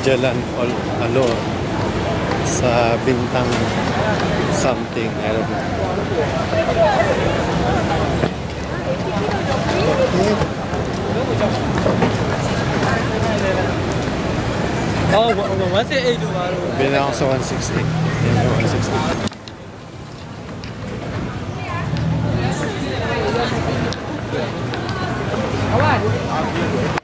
Jalan Al Alor sa bintang something I don't know. Okay. Oh, what's it? Eight baru. Binang 160. 160. 好吧。